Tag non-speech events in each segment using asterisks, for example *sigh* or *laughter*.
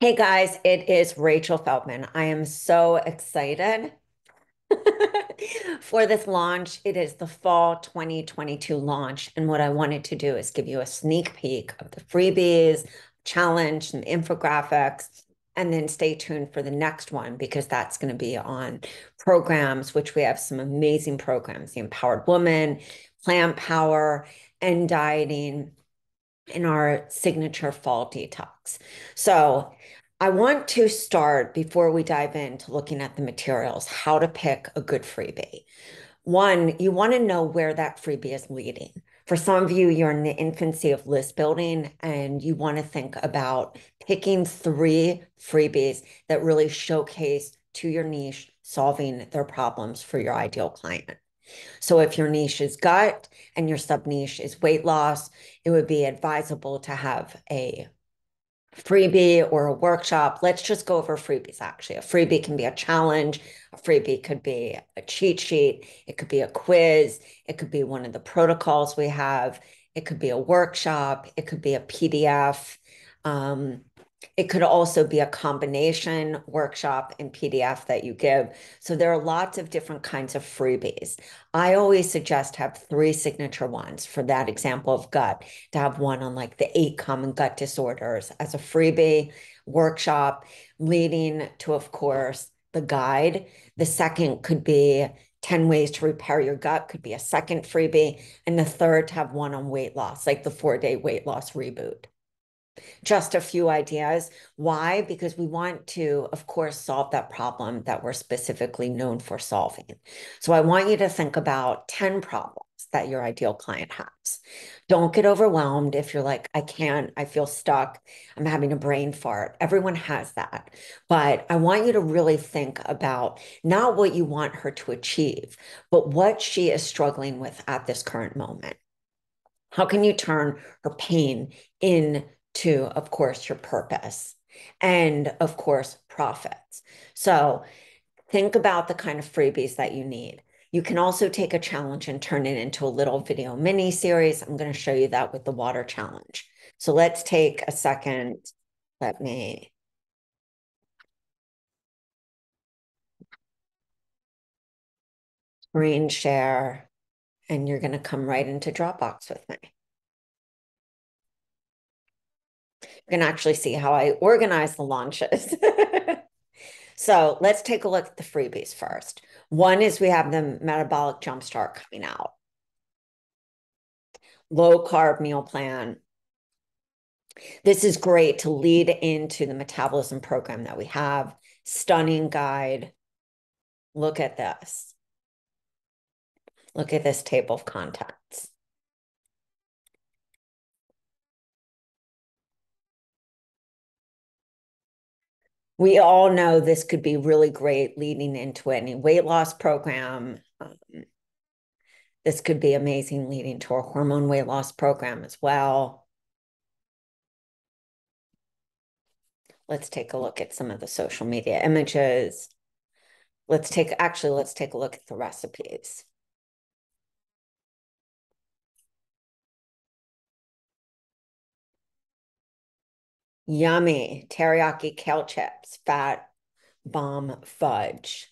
Hey guys, it is Rachel Feldman. I am so excited *laughs* for this launch. It is the fall 2022 launch. And what I wanted to do is give you a sneak peek of the freebies, challenge, and infographics, and then stay tuned for the next one because that's going to be on programs, which we have some amazing programs the Empowered Woman, Plant Power, and Dieting in our signature fall detox. So I want to start before we dive into looking at the materials, how to pick a good freebie. One, you want to know where that freebie is leading. For some of you, you're in the infancy of list building and you want to think about picking three freebies that really showcase to your niche solving their problems for your ideal client. So if your niche is gut and your sub niche is weight loss, it would be advisable to have a freebie or a workshop. Let's just go over freebies actually. A freebie can be a challenge, a freebie could be a cheat sheet, it could be a quiz, it could be one of the protocols we have, it could be a workshop, it could be a PDF. Um, it could also be a combination workshop and PDF that you give. So there are lots of different kinds of freebies. I always suggest have three signature ones for that example of gut, to have one on like the eight common gut disorders as a freebie workshop, leading to, of course, the guide. The second could be 10 ways to repair your gut could be a second freebie. And the third to have one on weight loss, like the four day weight loss reboot just a few ideas. Why? Because we want to, of course, solve that problem that we're specifically known for solving. So I want you to think about 10 problems that your ideal client has. Don't get overwhelmed if you're like, I can't, I feel stuck, I'm having a brain fart. Everyone has that. But I want you to really think about not what you want her to achieve, but what she is struggling with at this current moment. How can you turn her pain in to, of course, your purpose and, of course, profits. So think about the kind of freebies that you need. You can also take a challenge and turn it into a little video mini series. I'm going to show you that with the water challenge. So let's take a second. Let me screen share, and you're going to come right into Dropbox with me. You can actually see how I organize the launches. *laughs* so let's take a look at the freebies first. One is we have the metabolic jumpstart coming out. Low carb meal plan. This is great to lead into the metabolism program that we have. Stunning guide. Look at this. Look at this table of contents. We all know this could be really great leading into any weight loss program. Um, this could be amazing leading to a hormone weight loss program as well. Let's take a look at some of the social media images. Let's take, actually, let's take a look at the recipes. Yummy teriyaki kale chips, fat bomb fudge.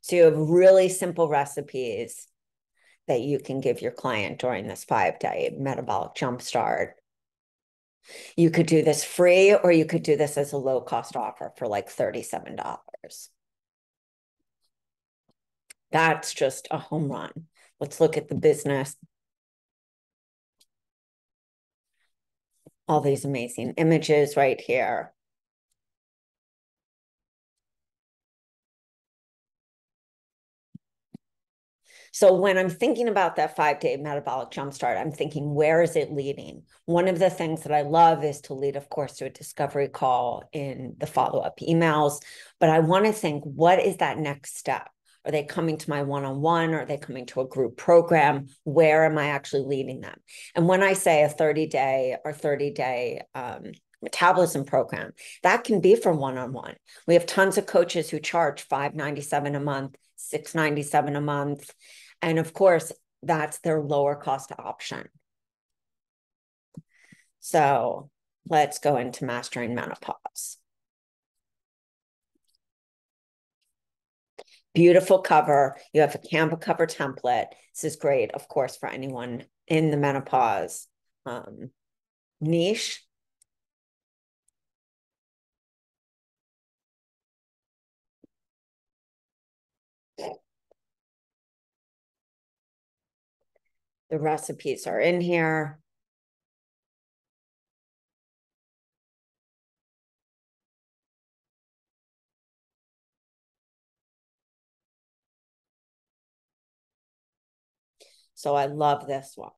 So you have really simple recipes that you can give your client during this five day metabolic jumpstart. You could do this free or you could do this as a low cost offer for like $37. That's just a home run. Let's look at the business all these amazing images right here. So when I'm thinking about that five day metabolic jumpstart, I'm thinking, where is it leading? One of the things that I love is to lead, of course, to a discovery call in the follow up emails. But I want to think, what is that next step? Are they coming to my one on one? Are they coming to a group program? Where am I actually leading them? And when I say a 30 day or 30 day um, metabolism program, that can be for one on one. We have tons of coaches who charge 597 a month, 697 a month. And of course, that's their lower cost option. So let's go into mastering menopause. Beautiful cover. You have a Canva cover template. This is great, of course, for anyone in the menopause um, niche. The recipes are in here. So I love this one.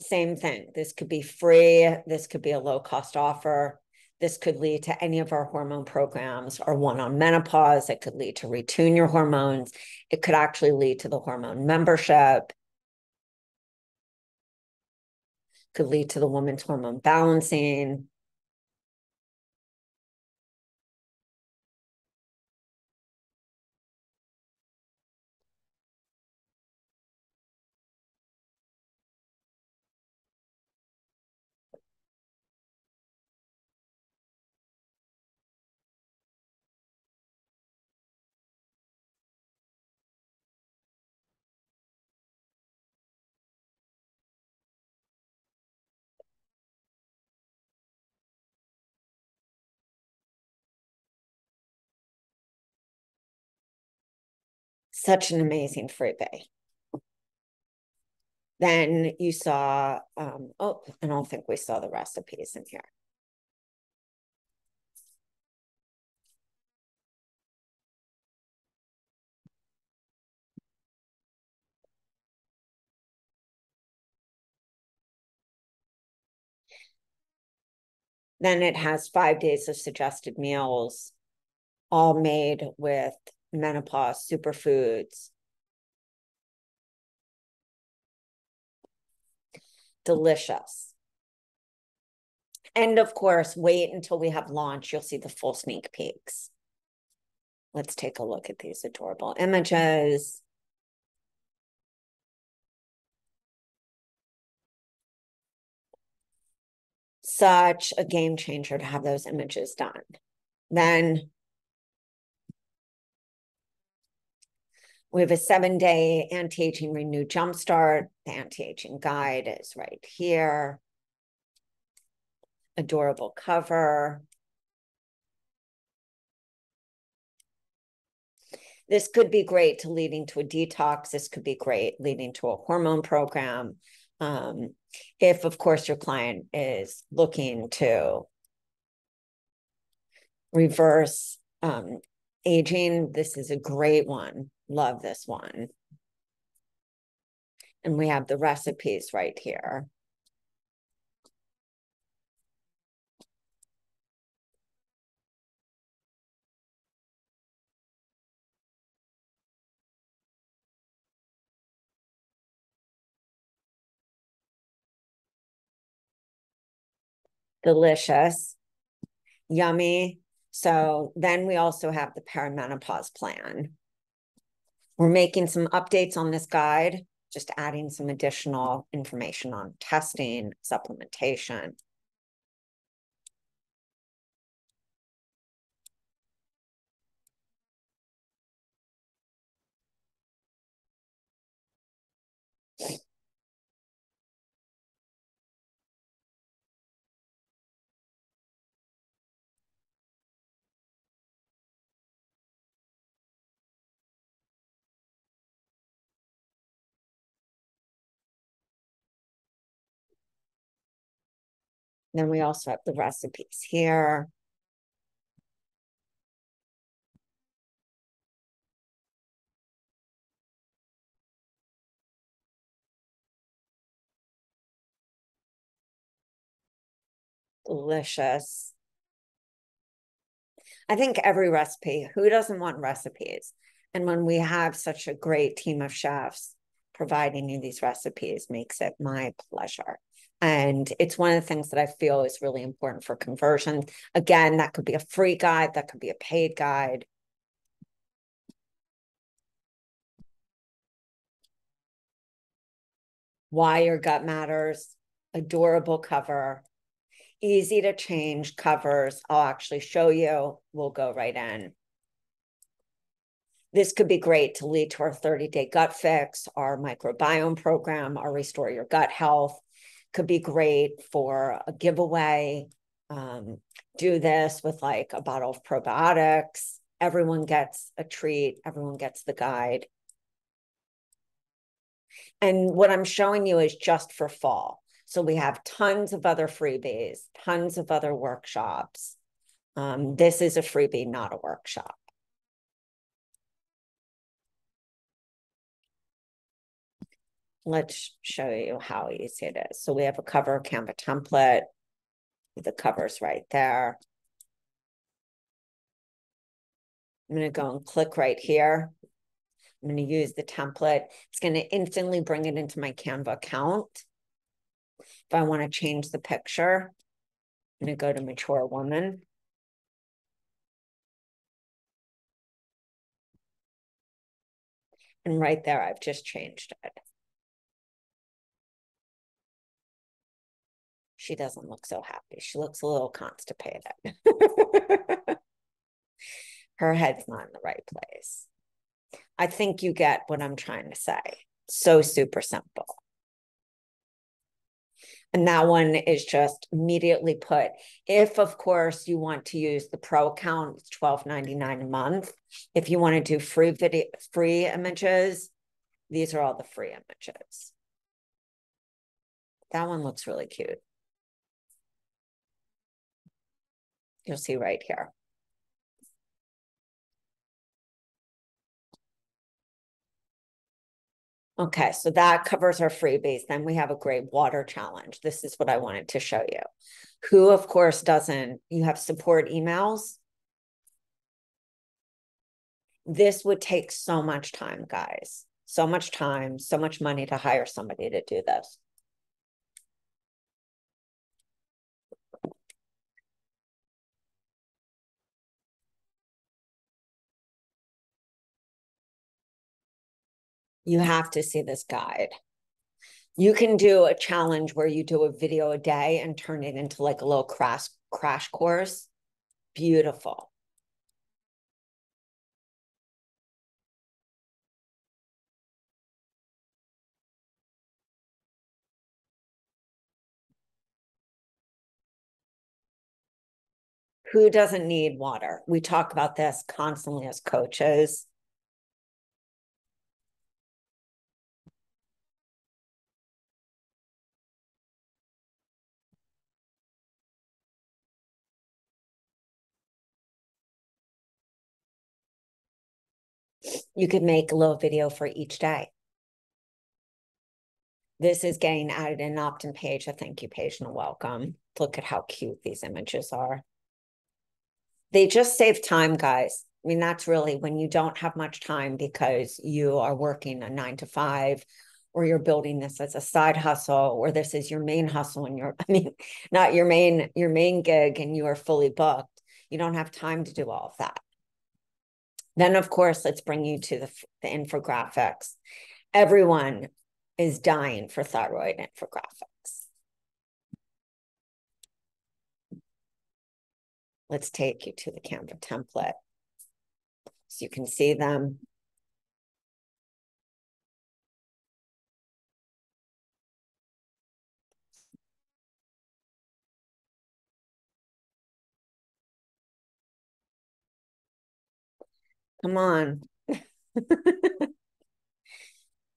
Same thing. This could be free. This could be a low cost offer. This could lead to any of our hormone programs or one on menopause. It could lead to retune your hormones. It could actually lead to the hormone membership. Could lead to the woman's hormone balancing. Such an amazing freebie. Then you saw, um, oh, I don't think we saw the recipes in here. Then it has five days of suggested meals, all made with menopause superfoods. Delicious. And of course, wait until we have launch. You'll see the full sneak peeks. Let's take a look at these adorable images. Such a game changer to have those images done. Then we have a seven day anti aging renew jumpstart. The anti aging guide is right here. Adorable cover. This could be great to leading to a detox. This could be great leading to a hormone program. Um, if, of course, your client is looking to reverse um, aging, this is a great one. Love this one. And we have the recipes right here. Delicious, yummy. So then we also have the perimenopause plan. We're making some updates on this guide, just adding some additional information on testing, supplementation. Then we also have the recipes here. Delicious. I think every recipe, who doesn't want recipes? And when we have such a great team of chefs providing you these recipes makes it my pleasure. And it's one of the things that I feel is really important for conversion. Again, that could be a free guide, that could be a paid guide. Why Your Gut Matters, adorable cover. Easy to change covers. I'll actually show you. We'll go right in. This could be great to lead to our 30 day gut fix, our microbiome program, our restore your gut health. Could be great for a giveaway. Um, do this with like a bottle of probiotics. Everyone gets a treat, everyone gets the guide. And what I'm showing you is just for fall. So we have tons of other freebies, tons of other workshops. Um, this is a freebie, not a workshop. Let's show you how easy it is. So we have a cover Canva template. The cover's right there. I'm going to go and click right here. I'm going to use the template. It's going to instantly bring it into my Canva account. If I want to change the picture, I'm going to go to mature woman. And right there, I've just changed it. She doesn't look so happy. She looks a little constipated. *laughs* Her head's not in the right place. I think you get what I'm trying to say. So super simple. And that one is just immediately put. If, of course, you want to use the pro account, it's $12.99 a month. If you want to do free video, free images, these are all the free images. That one looks really cute. You'll see right here. Okay, so that covers our freebies. Then we have a great water challenge. This is what I wanted to show you. Who, of course, doesn't, you have support emails. This would take so much time, guys. So much time, so much money to hire somebody to do this. You have to see this guide. You can do a challenge where you do a video a day and turn it into like a little crash crash course. Beautiful. Who doesn't need water? We talk about this constantly as coaches. You could make a little video for each day. This is getting added an opt-in page, a thank you page and a welcome. Look at how cute these images are. They just save time, guys. I mean, that's really when you don't have much time because you are working a nine to five or you're building this as a side hustle or this is your main hustle and you're, *laughs* I mean, not your main, your main gig and you are fully booked. You don't have time to do all of that. Then, of course, let's bring you to the, the infographics. Everyone is dying for thyroid infographics. Let's take you to the Canva template so you can see them. Come on. *laughs*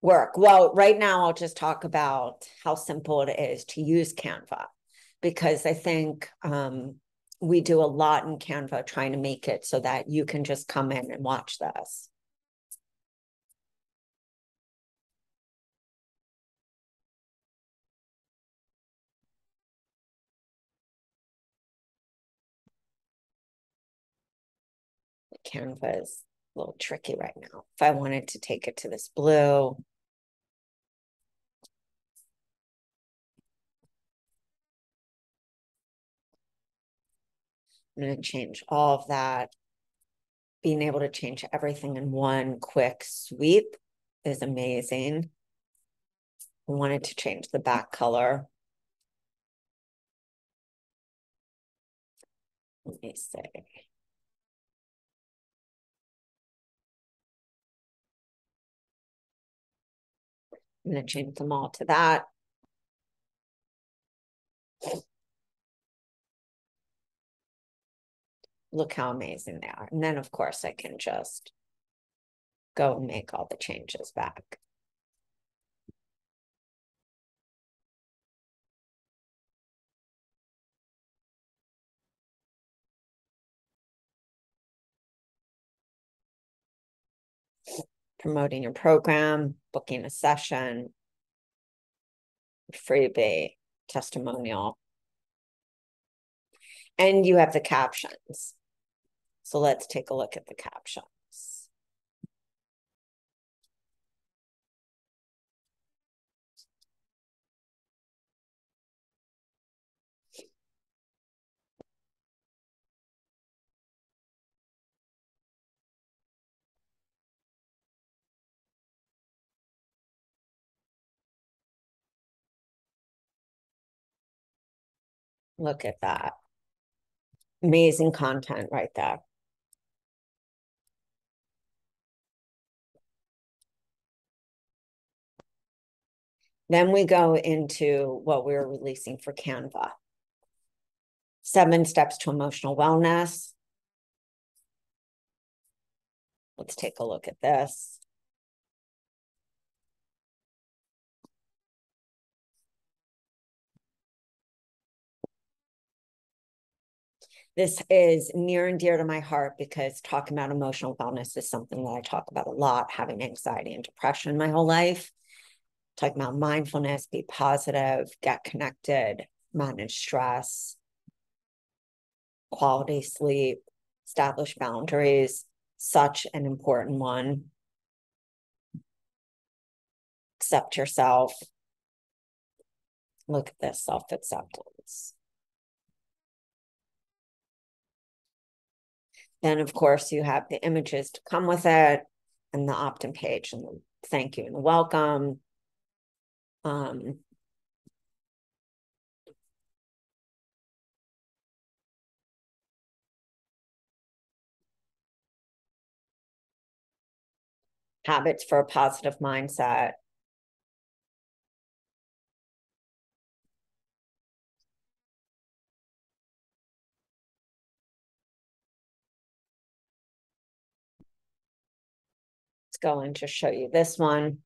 Work. Well, right now I'll just talk about how simple it is to use Canva because I think um, we do a lot in Canva trying to make it so that you can just come in and watch this. Canva is a little tricky right now. If I wanted to take it to this blue, I'm going to change all of that. Being able to change everything in one quick sweep is amazing. I wanted to change the back color. Let me see. I'm gonna change them all to that. Look how amazing they are. And then, of course, I can just go and make all the changes back. Promoting your program, booking a session, freebie, testimonial. And you have the captions. So let's take a look at the captions. Look at that. Amazing content right there. Then we go into what we're releasing for Canva. Seven steps to emotional wellness. Let's take a look at this. This is near and dear to my heart because talking about emotional wellness is something that I talk about a lot, having anxiety and depression my whole life. Talking about mindfulness, be positive, get connected, manage stress, quality sleep, establish boundaries, such an important one. Accept yourself. Look at this self acceptance. Then, of course, you have the images to come with it and the opt-in page and the thank you and the welcome. Um, habits for a positive mindset. Going to show you this one.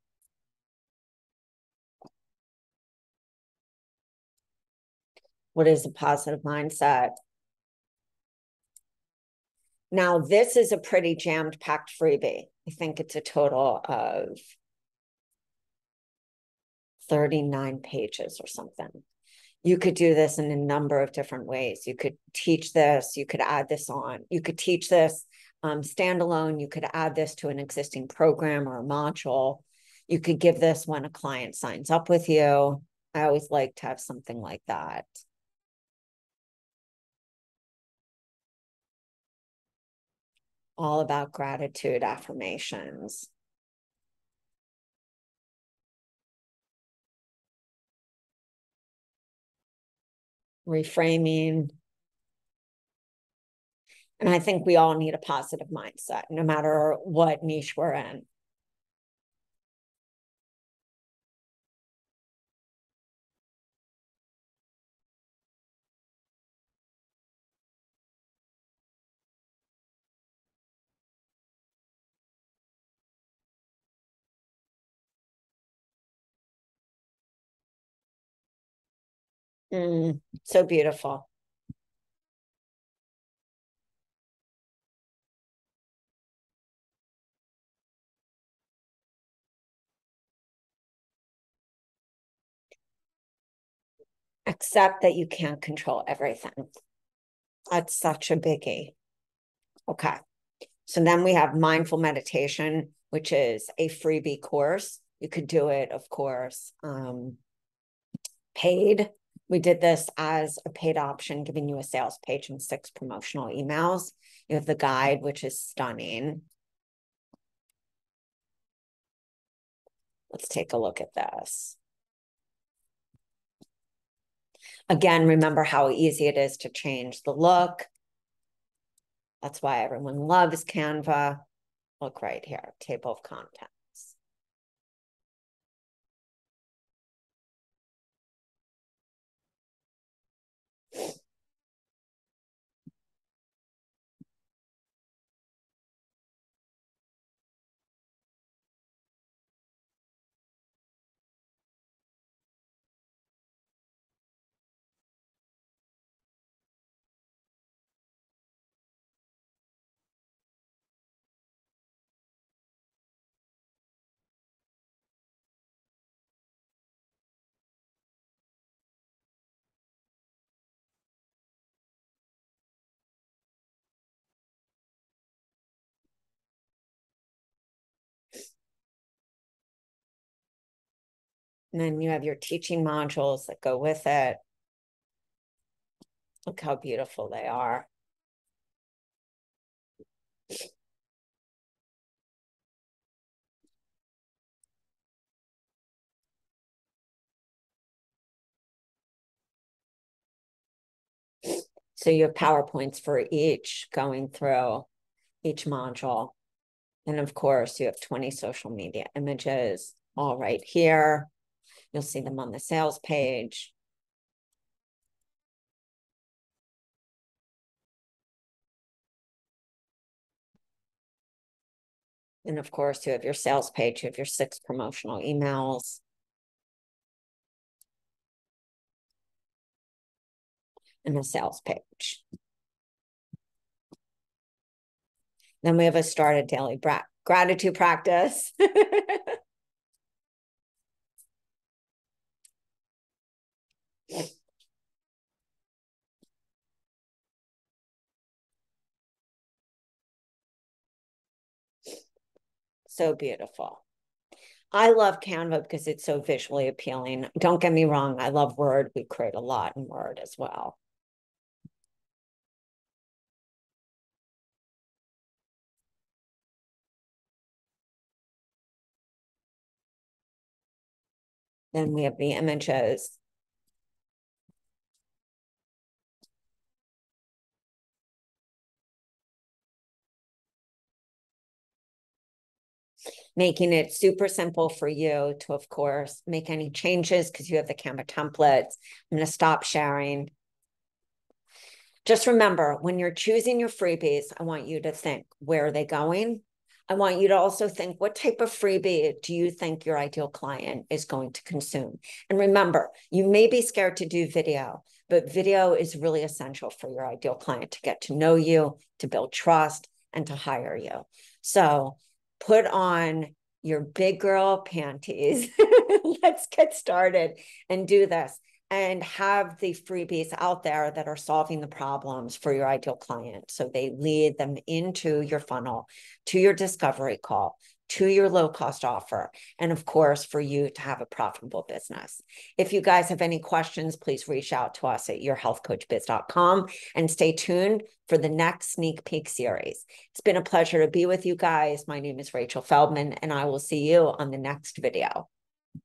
What is a positive mindset? Now, this is a pretty jammed packed freebie. I think it's a total of 39 pages or something. You could do this in a number of different ways. You could teach this, you could add this on, you could teach this um, standalone. You could add this to an existing program or a module. You could give this when a client signs up with you. I always like to have something like that. All about gratitude affirmations. Reframing and I think we all need a positive mindset, no matter what niche we're in. Mm, so beautiful. Accept that you can't control everything. That's such a biggie. Okay. So then we have mindful meditation, which is a freebie course. You could do it, of course, um, paid. We did this as a paid option, giving you a sales page and six promotional emails. You have the guide, which is stunning. Let's take a look at this. Again, remember how easy it is to change the look. That's why everyone loves Canva. Look right here, table of contents. And then you have your teaching modules that go with it. Look how beautiful they are. So you have PowerPoints for each going through each module. And of course, you have 20 social media images all right here. You'll see them on the sales page. And of course, you have your sales page, you have your six promotional emails. And a sales page. Then we have a started daily gratitude practice. *laughs* so beautiful. I love Canva because it's so visually appealing. Don't get me wrong, I love Word. We create a lot in Word as well. Then we have the images. Making it super simple for you to, of course, make any changes because you have the Canva templates. I'm going to stop sharing. Just remember, when you're choosing your freebies, I want you to think, where are they going? I want you to also think, what type of freebie do you think your ideal client is going to consume? And remember, you may be scared to do video, but video is really essential for your ideal client to get to know you, to build trust, and to hire you. So put on your big girl panties. *laughs* Let's get started and do this and have the freebies out there that are solving the problems for your ideal client. So they lead them into your funnel, to your discovery call, to your low cost offer, and of course, for you to have a profitable business. If you guys have any questions, please reach out to us at yourhealthcoachbiz.com and stay tuned for the next sneak peek series. It's been a pleasure to be with you guys. My name is Rachel Feldman, and I will see you on the next video.